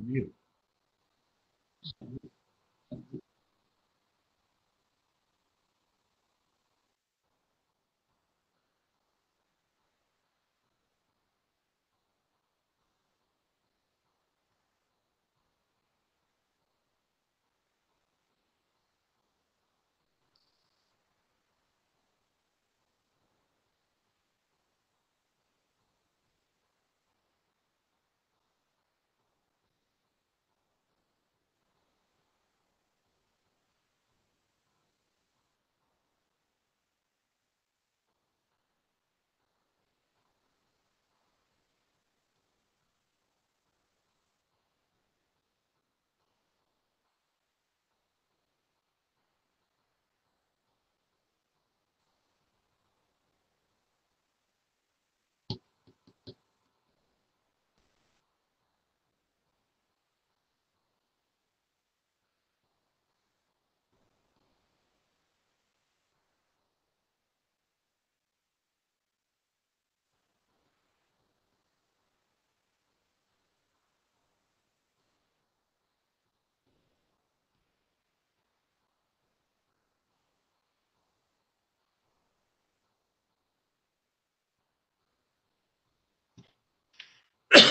from you.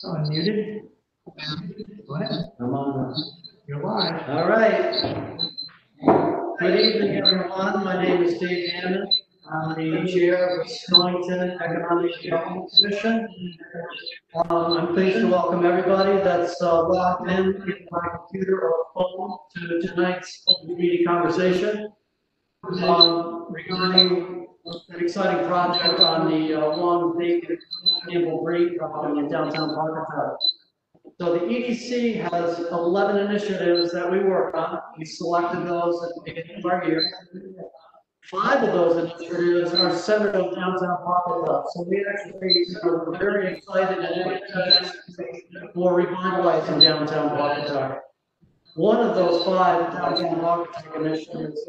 So unmuted? Go ahead. I'm on. You're live. All right. Good evening, everyone. My name is Dave Hammond. I'm the chair of the Stonington Economic Development Commission. Um, I'm pleased to welcome everybody that's uh, logged in my computer or phone to tonight's open meeting conversation um, regarding an exciting project on the uh, long vacant Campbell Grain property in downtown Pawcatuck. So the EDC has 11 initiatives that we work on. We selected those at the beginning of our year. Five of those initiatives are centered on downtown Pawcatuck. So we actually are very excited and for revitalizing downtown Pawcatuck. One of those five downtown Pawcatuck initiatives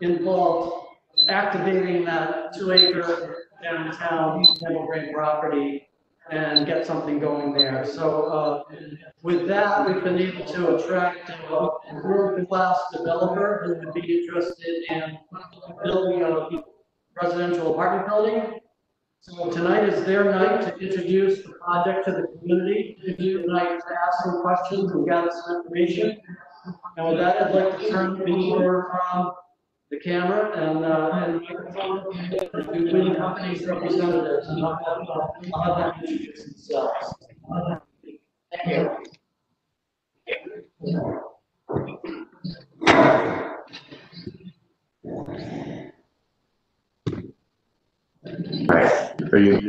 involved activating that two acre downtown Campbell Grain property and get something going there. So, uh, with that, we've been able to attract a world-class developer who would be interested in building a residential apartment building. So tonight is their night to introduce the project to the community, tonight to ask some questions and gather some information. And with that, I'd like to turn the meeting over from the camera and, uh, and microphone to Winning Company's representatives. And I'll have, uh, I'll have them introduce themselves. Thank you. Are you?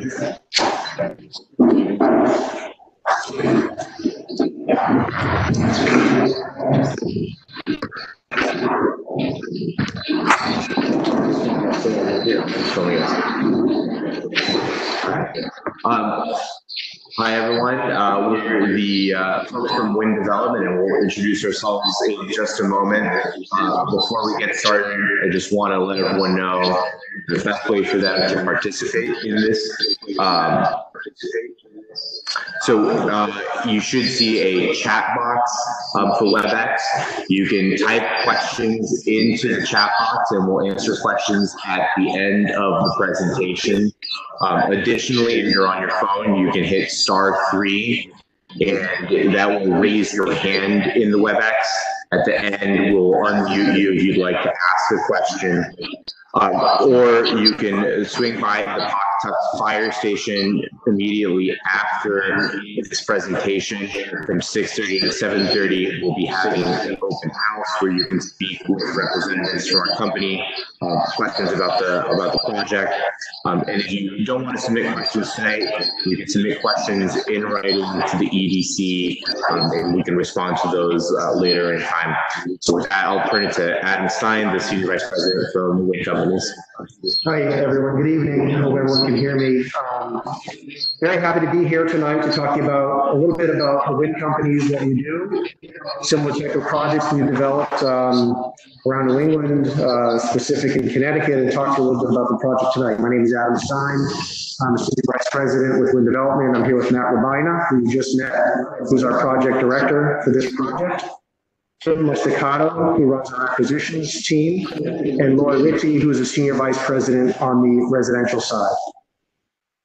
Um, hi, everyone. Uh, we're the, uh, folks from Winn Development and we'll introduce ourselves in just a moment. Uh, before we get started, I just want to let everyone know the best way for them to participate in this. Um, so uh, you should see a chat box um, for WebEx. You can type questions into the chat box and we'll answer questions at the end of the presentation. Um, additionally, if you're on your phone, you can hit star three and that will raise your hand in the WebEx. At the end, we'll unmute you if you'd like to ask a question. Um, or you can swing by the Pawcatuck Fire Station immediately after this presentation. From six thirty to seven thirty, we'll be having an open house where you can speak with representatives from our company, uh, questions about the, about the project. Um, and if you don't want to submit questions tonight, you can submit questions in writing to the EDC, um, and we can respond to those, uh, later in time. So with that, I'll turn it to Adam Stein, the Senior Vice President from Winn Companies. Hi, everyone. Good evening. Hope everyone can hear me. Um, Very happy to be here tonight to talk to you about, a little bit about the Winn companies, what we do, similar type of projects we've developed um, around New England, uh, specific in Connecticut, and talk to you a little bit about the project tonight. My name is Adam Stein. I'm the Senior Vice President with Winn Development. I'm here with Matt Rabina, who you just met, who's our project director for this project. Tim Mesticato, who runs our acquisitions team, and Laura Ritchie, who is a senior vice president on the residential side.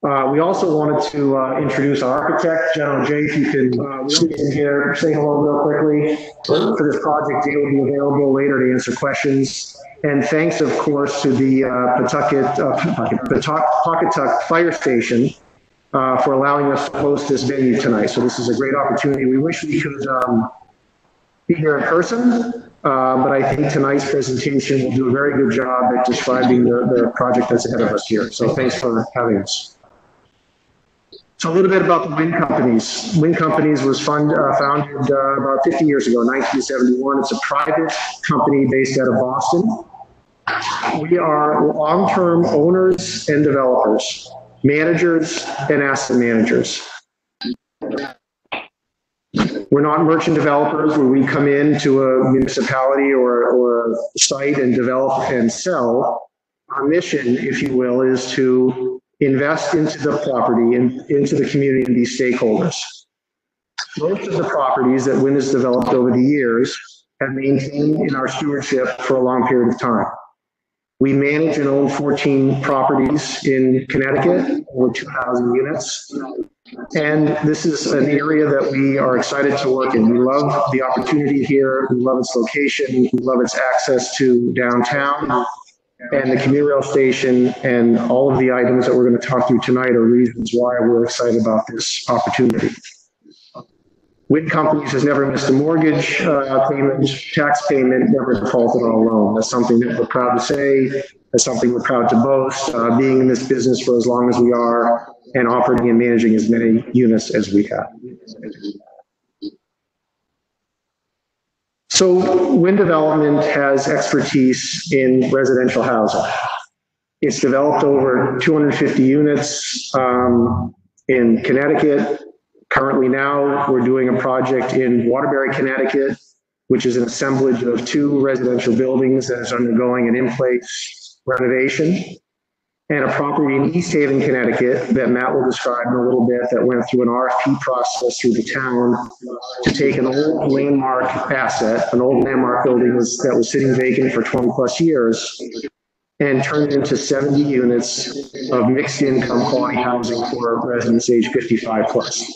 Uh, we also wanted to, uh, introduce our architect, General Jay, if you can, uh, in here, say hello real quickly. For this project, Jay will be available later to answer questions. And thanks, of course, to the, uh, Pawtucket, uh, Pawtucket- Fire Station, uh, for allowing us to host this venue tonight. So this is a great opportunity. We wish we could, um, be here in person, uh, but I think tonight's presentation will do a very good job at describing the, the project that's ahead of us here. So thanks for having us. So a little bit about the Winn companies. Winn Companies was fund, uh, founded uh, about 50 years ago, 1971. It's a private company based out of Boston. We are long-term owners and developers, managers and asset managers. We're not merchant developers where we come into a municipality or, or a site and develop and sell. Our mission, if you will, is to invest into the property and into the community and be stakeholders. Most of the properties that Winn has developed over the years have maintained in our stewardship for a long period of time. We manage and own 14 properties in Connecticut, over 2,000 units. And this is an area that we are excited to work in. We love the opportunity here. We love its location. We love its access to downtown and the commuter rail station. And all of the items that we're going to talk through tonight are reasons why we're excited about this opportunity. Winn Companies has never missed a mortgage uh, payment, tax payment, never defaulted on a loan. That's something that we're proud to say. That's something we're proud to boast, uh, being in this business for as long as we are and operating and managing as many units as we have. So Winn Development has expertise in residential housing. It's developed over 250 units um, in Connecticut. Currently now, we're doing a project in Waterbury, Connecticut, which is an assemblage of two residential buildings that is undergoing an in-place renovation. And a property in East Haven, Connecticut, that Matt will describe in a little bit, that went through an RFP process through the town to take an old landmark asset, an old landmark building was, that was sitting vacant for 20 plus years, and turn it into 70 units of mixed income quality housing for residents age 55 plus.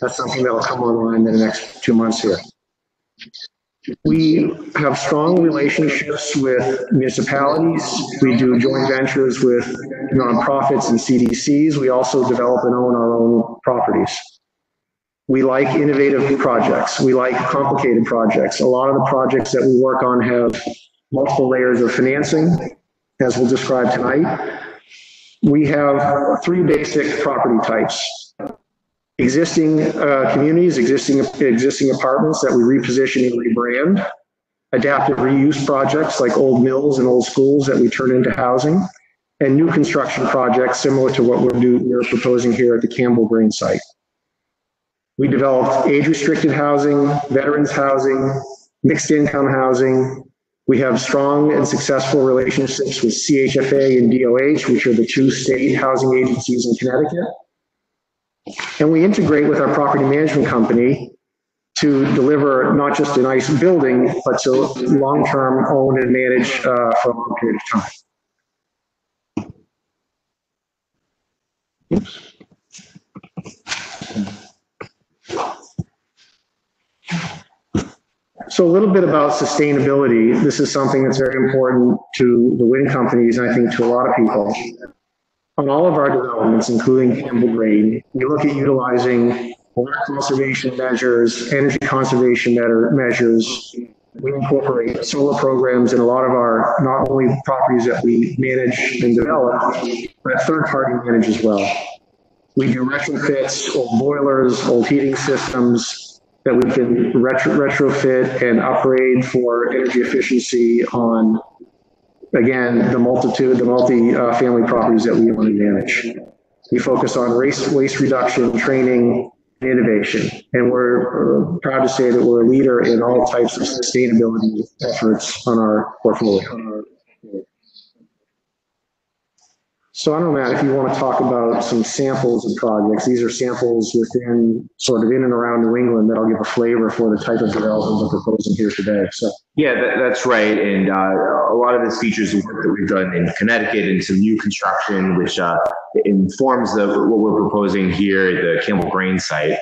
That's something that'll come online in the next two months here. We have strong relationships with municipalities. We do joint ventures with nonprofits and CDCs. We also develop and own our own properties. We like innovative projects. We like complicated projects. A lot of the projects that we work on have multiple layers of financing, as we'll describe tonight. We have three basic property types existing uh, communities, existing, existing apartments that we reposition and rebrand, adaptive reuse projects like old mills and old schools that we turn into housing, and new construction projects similar to what we're doing, we're proposing here at the Campbell Grain site. We developed age-restricted housing, veterans housing, mixed income housing. We have strong and successful relationships with CHFA and DOH, which are the two state housing agencies in Connecticut. And we integrate with our property management company to deliver not just a nice building, but to long-term own and manage uh, for a long period of time. So a little bit about sustainability. This is something that's very important to the Winn companies and I think to a lot of people. on all of our developments, including Campbell Grain, we look at utilizing water conservation measures, energy conservation measures. We incorporate solar programs in a lot of our, not only properties that we manage and develop, but third-party manage as well. We do retrofits, old boilers, old heating systems that we can retro retrofit and upgrade for energy efficiency on, again, the multitude, the multi-family properties that we want to manage. We focus on waste, waste reduction, training, and innovation. And we're proud to say that we're a leader in all types of sustainability efforts on our portfolio. So I don't know, Matt, if you want to talk about some samples of projects, these are samples within, sort of in and around New England that'll give a flavor for the type of development we're proposing here today, so. Yeah, that, that's right. And uh, a lot of this features the work that we've done in Connecticut and some new construction, which uh, informs the, what we're proposing here at the Campbell Grain site.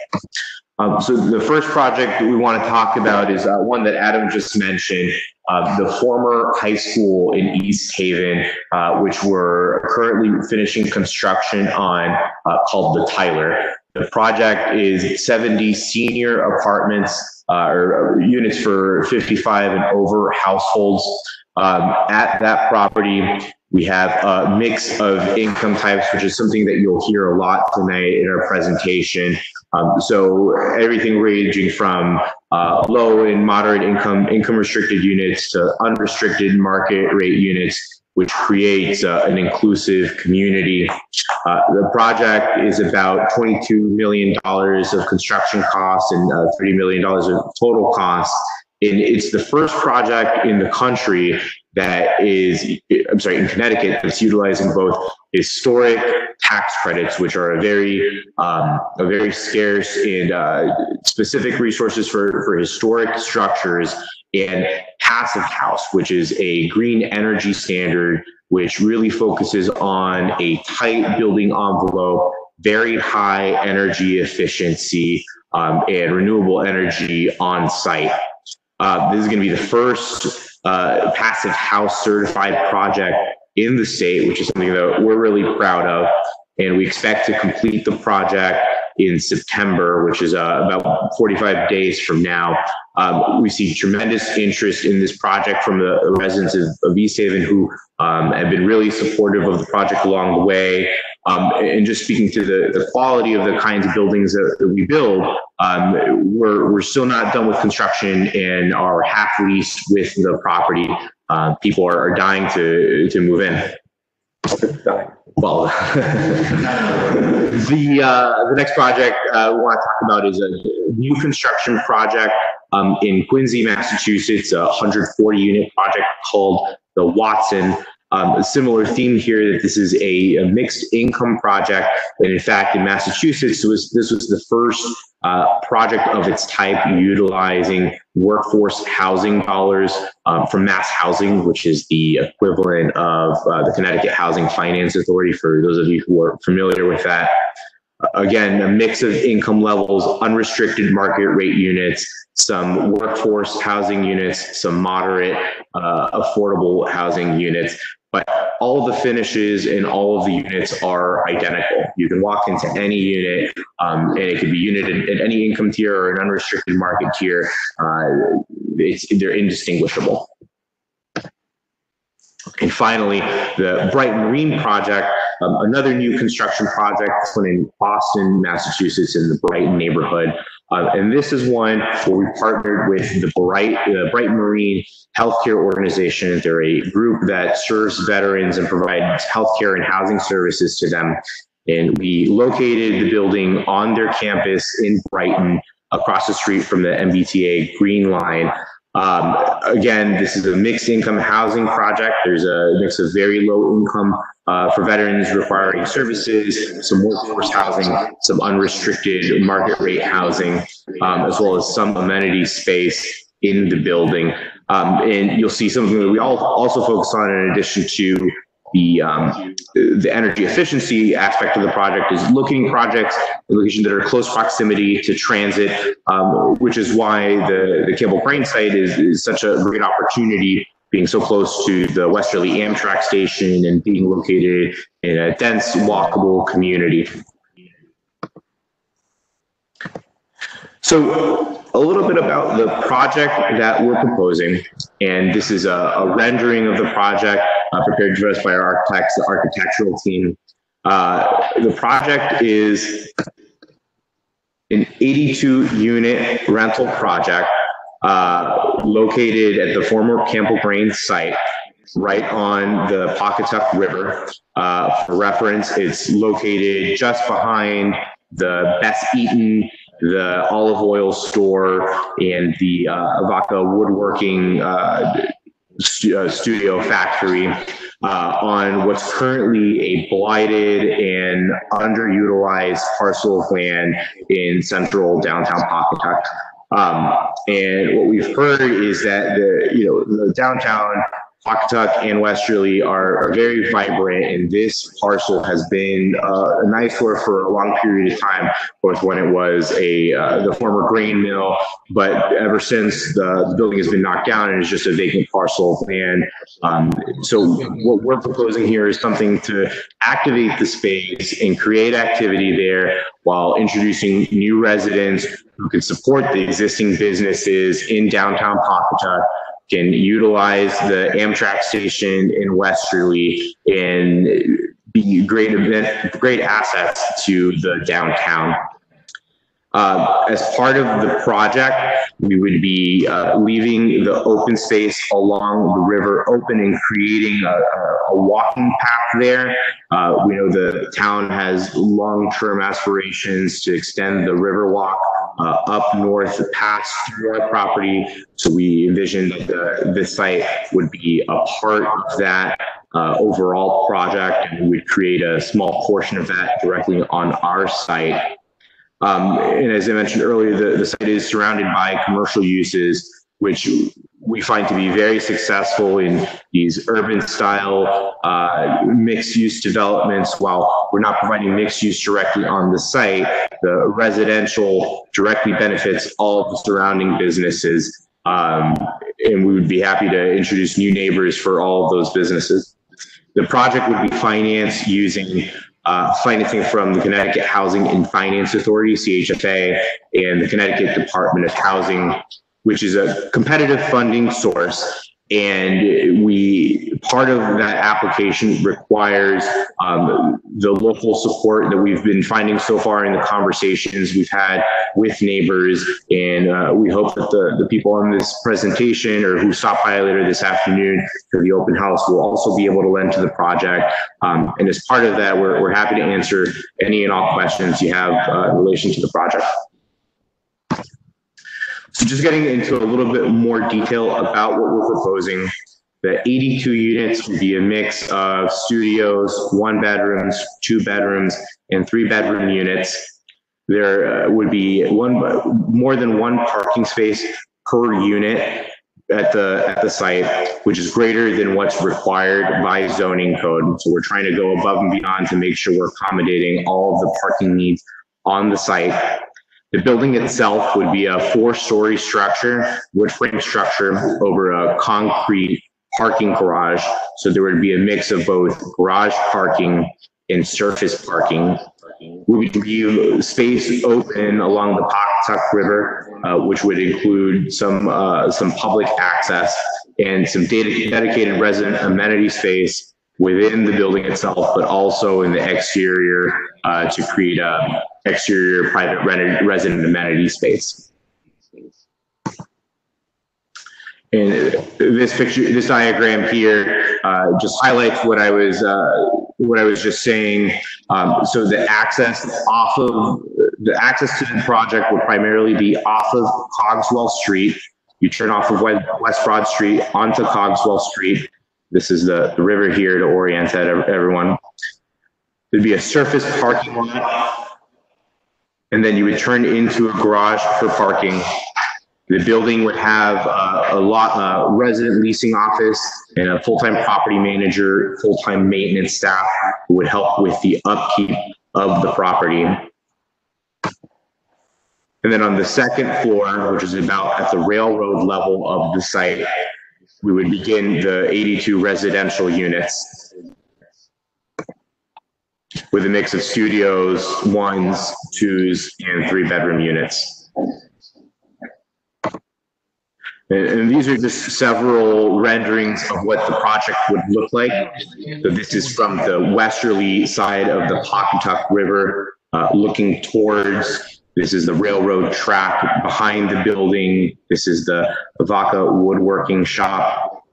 Um, so the first project that we want to talk about is uh, one that Adam just mentioned, uh, the former high school in East Haven, uh, which we're currently finishing construction on, uh, called the Tyler. The project is 70 senior apartments uh, or units for 55 and over households. Um, at that property, we have a mix of income types, which is something that you'll hear a lot tonight in our presentation. Um, so everything ranging from uh, low and moderate income, income restricted units to unrestricted market rate units, which creates uh, an inclusive community. Uh, the project is about $22 million of construction costs and uh, $30 million of total costs. And it's the first project in the country that is, I'm sorry, in Connecticut, that's utilizing both historic tax credits, which are a very, um, a very scarce and uh, specific resources for, for historic structures, and passive house, which is a green energy standard, which really focuses on a tight building envelope, very high energy efficiency, um, and renewable energy on site. Uh, this is going to be the first uh, passive house certified project in the state, which is something that we're really proud of. And we expect to complete the project in September, which is uh, about 45 days from now. Um, we see tremendous interest in this project from the residents of, of East Haven who um, have been really supportive of the project along the way. Um, and just speaking to the, the quality of the kinds of buildings that, that we build, um, we're, we're still not done with construction and are half leased with the property. Uh, people are, are dying to, to move in. Well, the, uh, the next project uh, we want to talk about is a new construction project um, in Quincy, Massachusetts, a 140 unit project called the Watson. Um, a similar theme here that this is a, a, mixed income project. And in fact, in Massachusetts, was, this was the first uh, project of its type utilizing workforce housing dollars um, from Mass Housing, which is the equivalent of uh, the Connecticut Housing Finance Authority, for those of you who are familiar with that. Again, a mix of income levels, unrestricted market rate units, some workforce housing units, some moderate uh, affordable housing units, but all the finishes in all of the units are identical. You can walk into any unit, um, and it could be unit at, any income tier or an unrestricted market tier. Uh, it's, they're indistinguishable. And finally, the Brighton Marine project, um, another new construction project, this one in Boston, Massachusetts, in the Brighton neighborhood. Uh, and this is one where we partnered with the Bright, the Brighton Marine Healthcare Organization. They're a group that serves veterans and provides healthcare and housing services to them. And we located the building on their campus in Brighton, across the street from the MBTA Green Line. Um, again, this is a mixed income housing project. There's a mix of very low income uh, for veterans requiring services, some workforce housing, some unrestricted market rate housing, um, as well as some amenity space in the building. Um, and you'll see something that we all also focus on in addition to the um, the energy efficiency aspect of the project is looking projects locations that are close proximity to transit, um, which is why the the Campbell Grain site is, is such a great opportunity being so close to the Westerly Amtrak station and being located in a dense walkable community. So a little bit about the project that we're proposing, and this is a, a rendering of the project uh, prepared for us by our architects, the architectural team. Uh, the project is an 82 unit rental project uh, located at the former Campbell Grain site right on the Pawcatuck River. Uh, for reference, it's located just behind the Best Eaton, the olive oil store, and the uh, Avaca Woodworking uh, stu- uh, Studio Factory uh, on what's currently a blighted and underutilized parcel of land in central downtown Pawcatuck. Um, and what we've heard is that the, you know, the downtown Pawcatuck and Westerly are, very vibrant, and this parcel has been uh, an eyesore for a long period of time, both when it was a uh, the former grain mill, but ever since the, the building has been knocked down and it's just a vacant parcel of land. Um, so what we're proposing here is something to activate the space and create activity there while introducing new residents who can support the existing businesses in downtown Pawcatuck can utilize the Amtrak station in Westerly and be great event, great assets to the downtown. Uh, as part of the project, we would be uh, leaving the open space along the river open and creating a, a, a walking path there. Uh, we know the town has long-term aspirations to extend the river walk uh, up north past through our property. So we envision that the, this site would be a part of that uh, overall project and we would create a small portion of that directly on our site. Um, and as I mentioned earlier, the, the site is surrounded by commercial uses, which we find to be very successful in these urban style uh, mixed use developments. While we're not providing mixed use directly on the site, the residential directly benefits all the surrounding businesses. Um, and we would be happy to introduce new neighbors for all of those businesses. The project would be financed using uh, financing from the Connecticut Housing and Finance Authority, CHFA, and the Connecticut Department of Housing, which is a competitive funding source. And we, part of that application requires um, the local support that we've been finding so far in the conversations we've had with neighbors. And uh, we hope that the, the people on this presentation or who stop by later this afternoon for the open house will also be able to lend to the project. Um, and as part of that, we're, we're happy to answer any and all questions you have uh, in relation to the project. So just getting into a little bit more detail about what we're proposing. The 82 units would be a mix of studios, one bedrooms, two bedrooms, and three bedroom units. There uh, would be one more than one parking space per unit at the at the site, which is greater than what's required by zoning code. So we're trying to go above and beyond to make sure we're accommodating all of the parking needs on the site. The building itself would be a four-story structure, wood frame structure over a concrete parking garage. So there would be a mix of both garage parking and surface parking. We would leave space open along the Pawcatuck River, uh, which would include some uh, some public access and some dedicated resident amenity space within the building itself, but also in the exterior uh, to create a exterior private resident amenity space. And this picture, this diagram here, uh, just highlights what I was, uh, what I was just saying. Um, so the access off of, the access to the project would primarily be off of Cogswell Street. You turn off of West Broad Street onto Cogswell Street. This is the, the river here to orient that everyone. There'd be a surface parking lot. And then you would turn into a garage for parking. The building would have uh, a lot, uh, resident leasing office and a full-time property manager, full-time maintenance staff who would help with the upkeep of the property. And then on the second floor, which is about at the railroad level of the site, we would begin the 82 residential units with a mix of studios, ones, twos, and three-bedroom units. And, these are just several renderings of what the project would look like. So this is from the westerly side of the Pawcatuck River, uh, looking towards, this is the railroad track behind the building. This is the Vaca Woodworking Shop.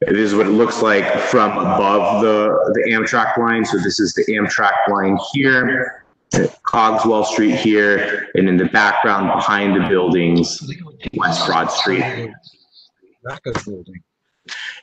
This is what it looks like from above the, the Amtrak line. So this is the Amtrak line here, Cogswell Street here, and in the background behind the buildings, West Broad Street. Racco's building.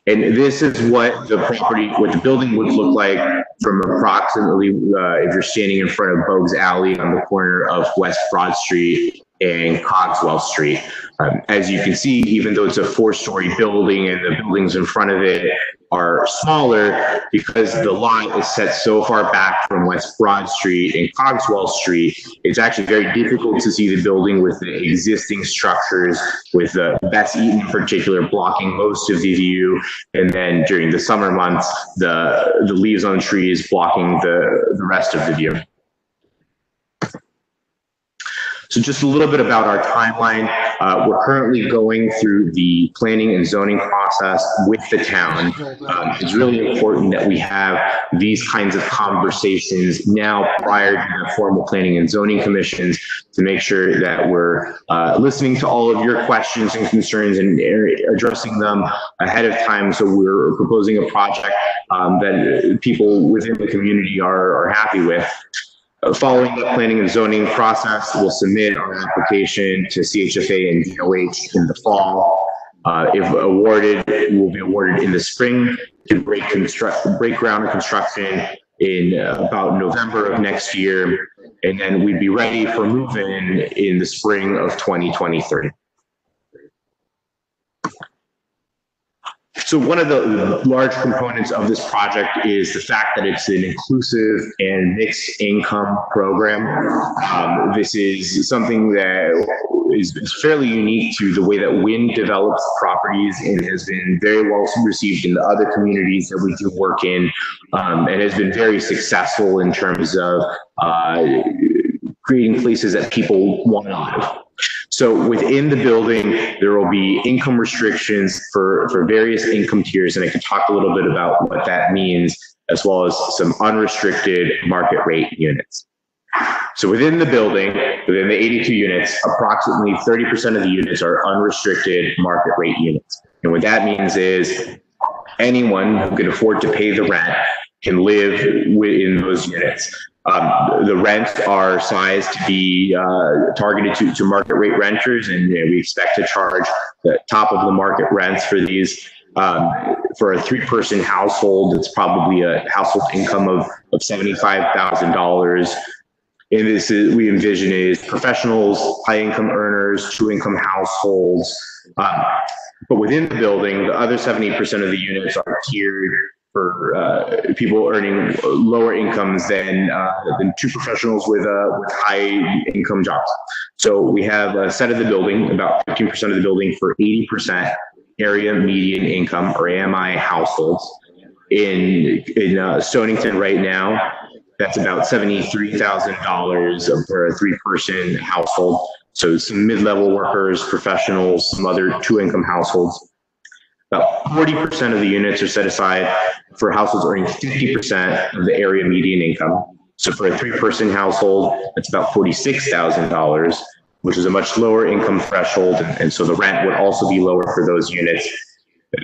And this is what the property, what the building would look like from approximately, uh, if you're standing in front of Bogues Alley on the corner of West Broad Street and Cogswell Street. Um, as you can see, even though it's a four-story building and the buildings in front of it are smaller, because the lot is set so far back from West Broad Street and Cogswell Street, it's actually very difficult to see the building with the existing structures, with uh, the Best Eaton in particular blocking most of the view. And then during the summer months, the, the leaves on the trees blocking the, the rest of the view. So just a little bit about our timeline. Uh, we're currently going through the planning and zoning process with the town. Um, it's really important that we have these kinds of conversations now prior to the formal planning and zoning commissions to make sure that we're uh, listening to all of your questions and concerns and addressing them ahead of time. So we're proposing a project um, that people within the community are, are happy with. Uh, Following the planning and zoning process, we'll submit our application to CHFA and DOH in the fall. Uh, if awarded, we'll be awarded in the spring to break construct, break ground and construction in uh, about November of next year. And then we'd be ready for move-in in the spring of 2023. So one of the large components of this project is the fact that it's an inclusive and mixed income program. Um, this is something that is, is fairly unique to the way that Winn develops properties and has been very well received in the other communities that we do work in, um, and has been very successful in terms of uh, creating places that people want to live. So within the building, there will be income restrictions for, for various income tiers, and I can talk a little bit about what that means, as well as some unrestricted market rate units. So within the building, within the 82 units, approximately 30% of the units are unrestricted market rate units. And what that means is anyone who can afford to pay the rent can live within those units. Um, the rents are sized to be uh, targeted to, to market rate renters, and you know, we expect to charge the top of the market rents for these. Um, for a three-person household, it's probably a household income of, of seventy-five thousand dollars. And this is we envision is professionals, high-income earners, two-income households. Um, but within the building, the other seventy percent of the units are tiered for uh, people earning lower incomes than uh, than two professionals with uh, with high income jobs. So we have a set of the building, about 15% of the building for 80% area median income or AMI households. In in uh, Stonington right now, that's about $73,000 for a three-person household. So some mid-level workers, professionals, some other two-income households. About 40% of the units are set aside for households earning 50% of the area median income. So for a three-person household, that's about $46,000, which is a much lower income threshold. And, so the rent would also be lower for those units.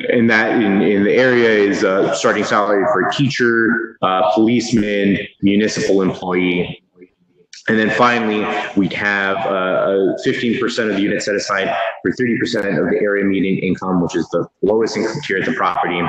And that in, in the area is uh, starting salary for a teacher, uh, policeman, municipal employee, and then finally, we'd have uh, 15% of the units set aside for 30% of the area median income, which is the lowest income tier at the property.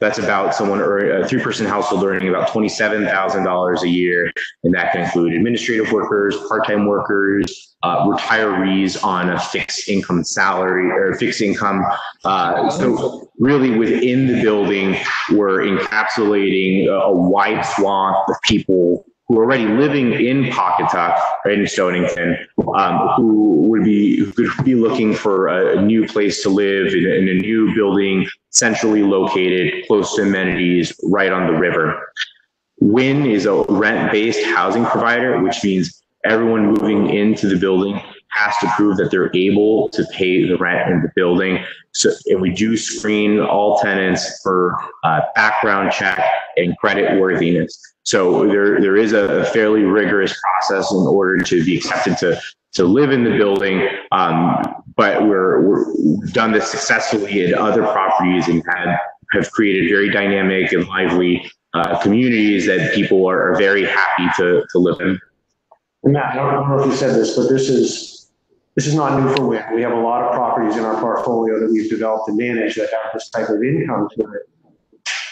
That's about someone or a three-person household earning about $27,000 a year, and that can include administrative workers, part-time workers, uh, retirees on a fixed income salary or fixed income. Uh, so really within the building, we're encapsulating a, a wide swath of people who are already living in Pawcatuck, right in Stonington, um, who would be, who could be looking for a, a new place to live in, a- in a new building, centrally located, close to amenities, right on the river. Winn is a rent-based housing provider, which means everyone moving into the building has to prove that they're able to pay the rent in the building. So, and we do screen all tenants for uh, background check and credit worthiness. So there, there is a fairly rigorous process in order to be accepted to, to live in the building. Um, but we're, we're, we've done this successfully at other properties and had, have created very dynamic and lively uh, communities that people are, are very happy to, to live in. And Matt, I don't know if you said this, but this is, this is not new for Winn. We have a lot of properties in our portfolio that we've developed and managed that have this type of income to it.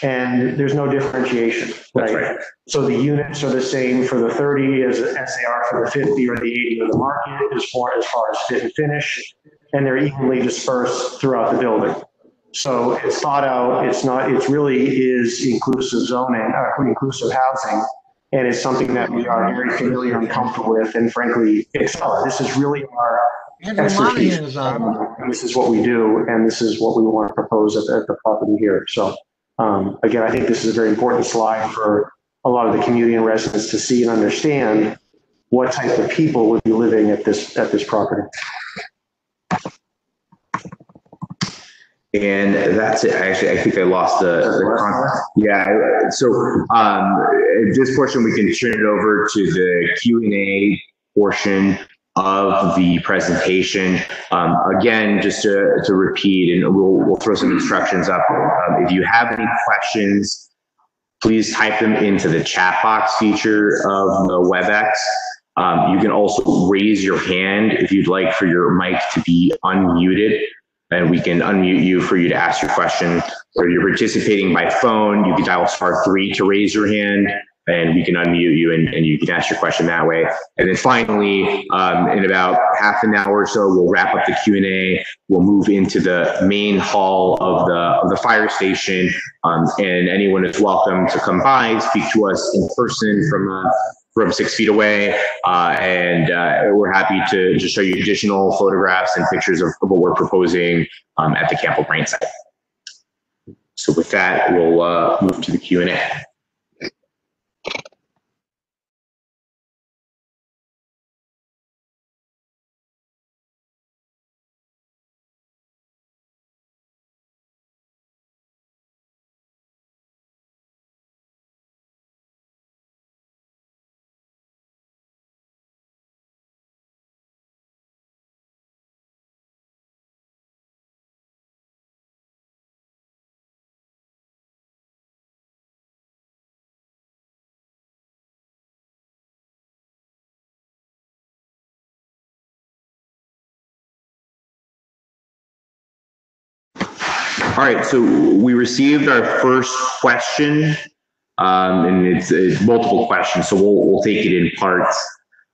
And there's no differentiation, That's right? right. So the units are the same for the 30 as, as they are for the 50 or the 80 of the market as far, as far as fit and finish. And they're equally dispersed throughout the building. So it's thought out, it's not, it really is inclusive zoning, uh, inclusive housing. And it's something that we are very familiar and comfortable with and frankly excel. This is really our Andrew expertise. Is on. Um, And this is what we do, and this is what we want to propose at, at the property here. So, um, again, I think this is a very important slide for a lot of the community and residents to see and understand what type of people would be living at this, at this property. And that's it. Actually, I think I lost the, the yeah. So, um, this portion, we can turn it over to the Q and A portion of the presentation. Um, again, just to, to repeat, and we'll, we'll throw some instructions up. Um, if you have any questions, please type them into the chat box feature of the WebEx. Um, you can also raise your hand if you'd like for your mic to be unmuted and we can unmute you for you to ask your question. Or you're participating by phone, you can dial star three to raise your hand and we can unmute you and, and you can ask your question that way. And then finally, um, in about half an hour or so, we'll wrap up the Q and A. We'll move into the main hall of the, of the fire station. Um, and anyone is welcome to come by, speak to us in person from, uh, from six feet away. Uh, and uh, we're happy to just show you additional photographs and pictures of, of what we're proposing um, at the Campbell Grain site. So with that, we'll uh, move to the Q and A. All right, so we received our first question, um, and it's, it's multiple questions, so we'll, we'll take it in parts.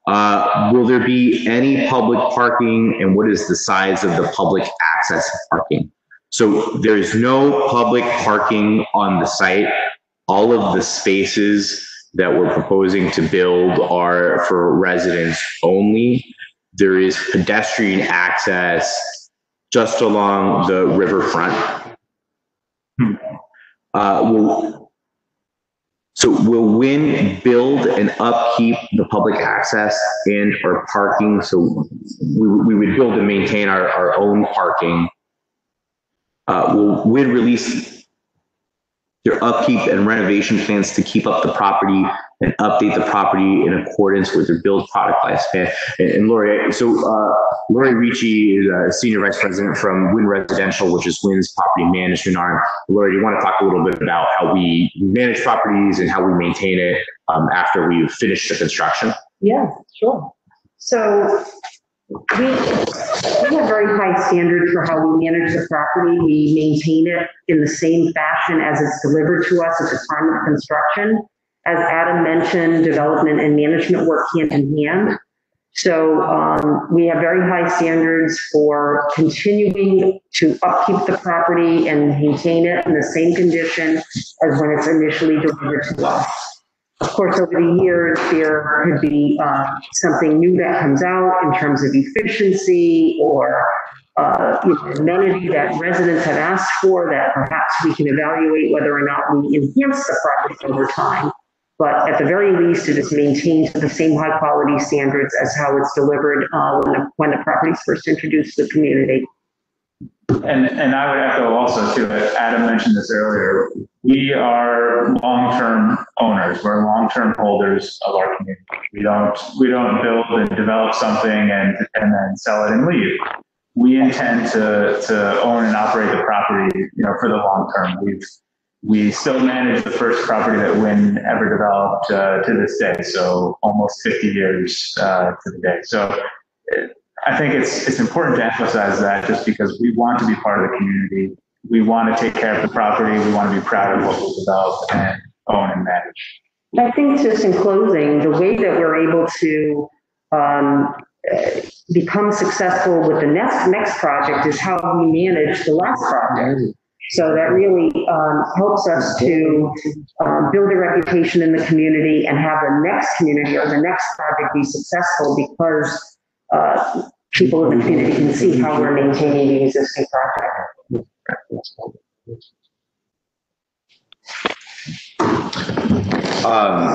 Uh, will there be any public parking and what is the size of the public access parking? So there's no public parking on the site. All of the spaces that we're proposing to build are for residents only. There is pedestrian access just along the riverfront. Uh, will, so will Winn build and upkeep the public access and our parking? So we, we would build and maintain our, our own parking. Uh, will release their upkeep and renovation plans to keep up the property and update the property in accordance with their build product lifespan? And, and Lori, so, uh, Lori Ricci is a senior vice president from Winn Residential, which is Winn's property management arm. Lori, do you want to talk a little bit about how we manage properties and how we maintain it um, after we've finished the construction? Yeah, sure. So we, we have very high standards for how we manage the property. We maintain it in the same fashion as it's delivered to us at the time of construction. As Adam mentioned, development and management work hand in hand. So um, we have very high standards for continuing to upkeep the property and maintain it in the same condition as when it's initially delivered to us. of course, over the years, there could be uh, something new that comes out in terms of efficiency or uh, you know, amenity that residents have asked for that perhaps we can evaluate whether or not we enhance the property over time. But at the very least, it is maintained to the same high quality standards as how it's delivered uh, when the, when the property is first introduced to the community. And, and I would echo also too, Adam mentioned this earlier, we are long-term owners, we're long-term holders of our community. We don't, we don't build and develop something and, and then sell it and leave. We intend to, to own and operate the property, you know, for the long term. We've, we still manage the first property that Winn ever developed, uh, to this day, so almost 50 years, uh, to the day. So uh, I think it's, it's important to emphasize that just because we want to be part of the community. We want to take care of the property. We want to be proud of what we developed and own and manage. I think just in closing, the way that we're able to um, become successful with the next, next project is how we manage the last project. So that really um, helps us to um, build a reputation in the community and have the next community or the next project be successful because uh, people in the community can see how we're maintaining the existing project. Um,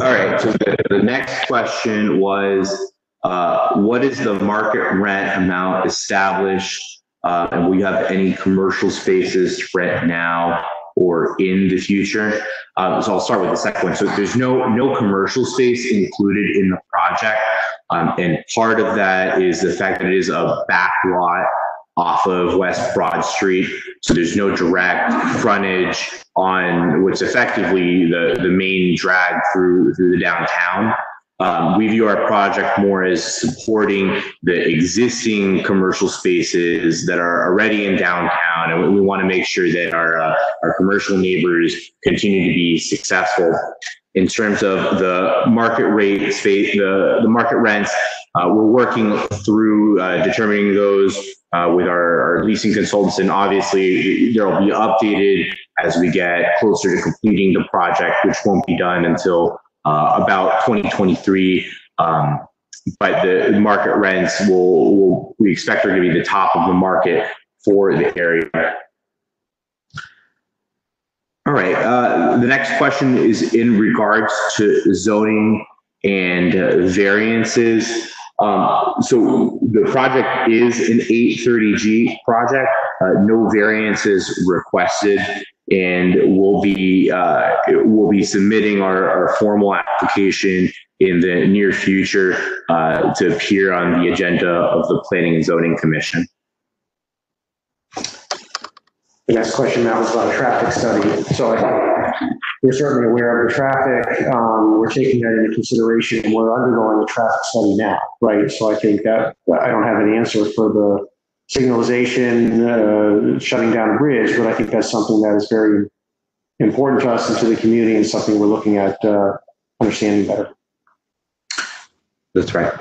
all right, so the, the next question was, uh, what is the market rent amount established? Uh, and will you have any commercial spaces rent now or in the future? Um, so I'll start with the second one. So there's no, no commercial space included in the project. Um, and part of that is the fact that it is a back lot off of West Broad Street. So there's no direct frontage on what's effectively the, the main drag through, through the downtown. Um, we view our project more as supporting the existing commercial spaces that are already in downtown. And we, we want to make sure that our, uh, our commercial neighbors continue to be successful in terms of the market rate space, the, the market rents. Uh, we're working through uh, determining those uh, with our, our leasing consultants, and obviously there will be updated as we get closer to completing the project, which won't be done until uh, about 2023. Um, but the market rents will, will we expect are going to be the top of the market for the area. All right. Uh, the next question is in regards to zoning and uh, variances. Um, so the project is an 830G project. Uh, no variances requested, and we'll be uh, we'll be submitting our, our formal application in the near future uh, to appear on the agenda of the Planning and Zoning Commission. The next question, Matt, was about a traffic study. So we're certainly aware of the traffic. Um, we're taking that into consideration we're undergoing a traffic study now, right? So I think that, I don't have an answer for the signalization, uh, shutting down a bridge, but I think that's something that is very important to us and to the community and something we're looking at, uh, understanding better. That's right.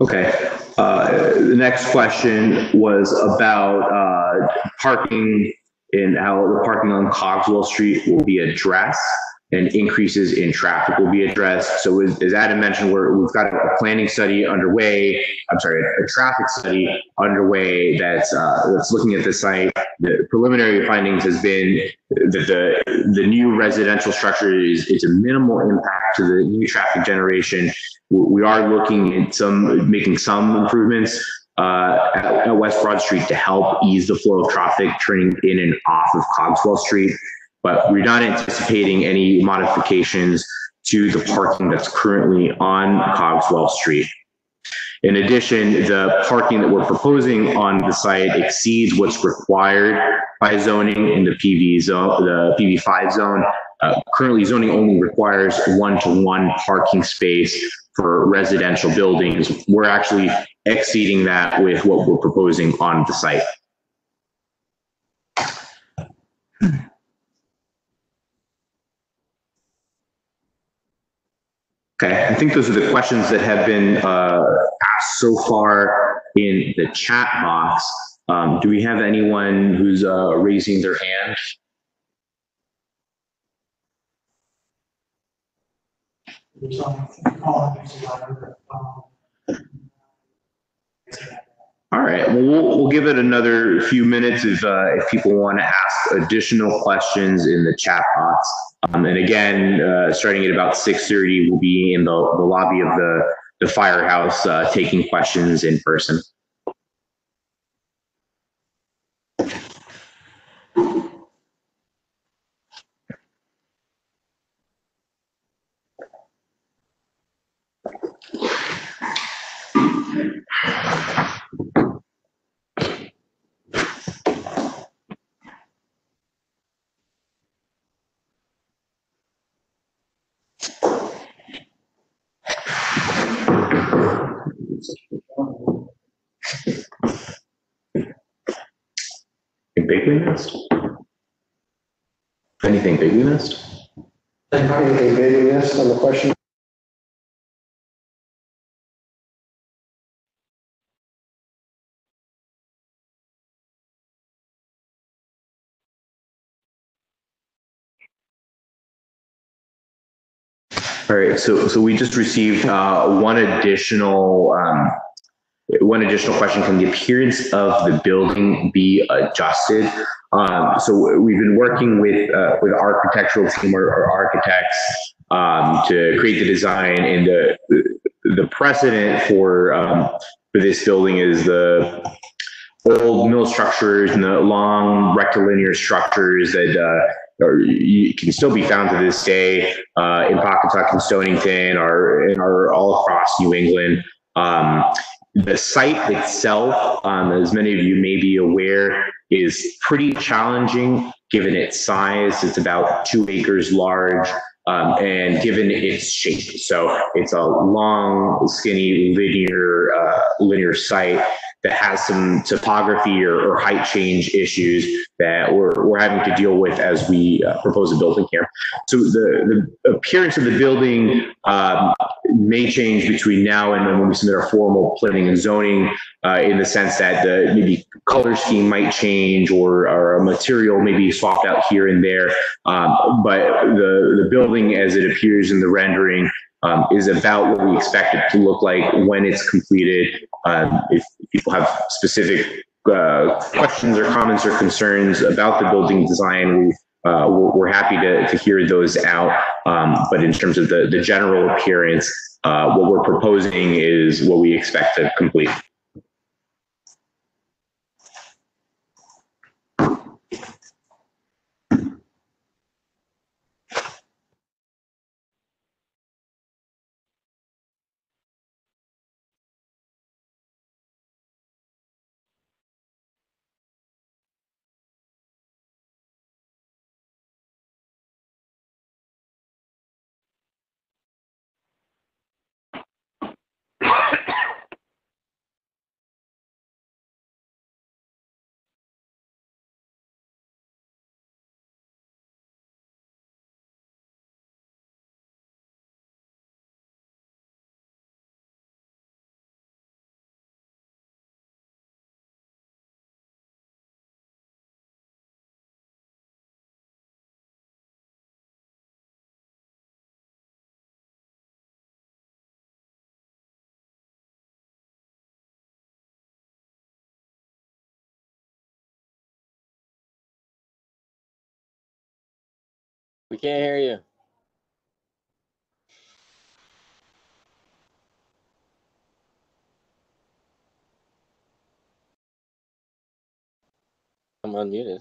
Okay. Uh, the next question was about uh, parking and how the parking on Cogswell Street will be addressed and increases in traffic will be addressed. So as, as Adam mentioned, we're, we've got a planning study underway. I'm sorry, a traffic study underway that's uh, that's looking at the site. The preliminary findings has been that the the new residential structure is it's a minimal impact to the new traffic generation. We are looking at some making some improvements uh, at, at West Broad Street to help ease the flow of traffic turning in and off of Cogswell Street but we're not anticipating any modifications to the parking that's currently on Cogswell Street. In addition, the parking that we're proposing on the site exceeds what's required by zoning in the PV zone, the PV5 zone. Uh, currently, zoning only requires one-to-one parking space for residential buildings. We're actually exceeding that with what we're proposing on the site. Okay, I think those are the questions that have been uh, asked so far in the chat box. Um, do we have anyone who's uh, raising their hand? There's All right, well, we'll, we'll give it another few minutes if, uh, if people want to ask additional questions in the chat box. Um, and again, uh, starting at about six thirty, we'll be in the, the lobby of the, the firehouse, uh, taking questions in person. We missed? Anything big we missed? Anything big in this on the question? All right, so, so we just received, uh, one additional, um, one additional question, can the appearance of the building be adjusted? Um, so we've been working with, uh, with architectural team or, or architects, um, to create the design and the, the precedent for, um, for this building is the old mill structures and the long rectilinear structures that, uh, you can still be found to this day uh, in Pawcatuck and Stonington or, are all across New England. Um, the site itself, um, as many of you may be aware, is pretty challenging given its size. It's about two acres large. Um, and given its shape, so it's a long, skinny, linear, uh, linear site that has some topography or, or height change issues that we're, we're having to deal with as we uh, propose a building here. So the, the appearance of the building um, may change between now and when we submit our formal planning and zoning uh, in the sense that the maybe color scheme might change or, or a material may be swapped out here and there. Um, but the, the building as it appears in the rendering um, is about what we expect it to look like when it's completed. Um, if people have specific uh, questions or comments or concerns about the building design, uh, we're, happy to, to hear those out. Um, but in terms of the, the general appearance, uh, what we're proposing is what we expect to complete. We can't hear you. I'm unmuted.